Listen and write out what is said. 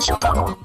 初太郎